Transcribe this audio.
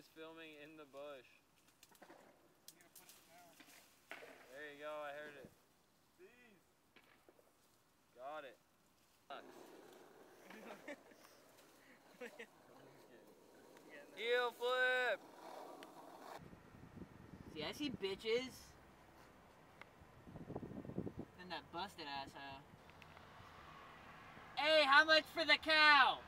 He's filming in the bush. There you go, I heard it. Got it. Heel flip! See, I see bitches. Busted asshole. Hey, how much for the cow?